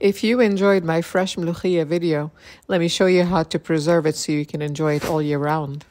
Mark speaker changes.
Speaker 1: If you enjoyed my fresh molokhia video, let me show you how to preserve it so you can enjoy it all year round.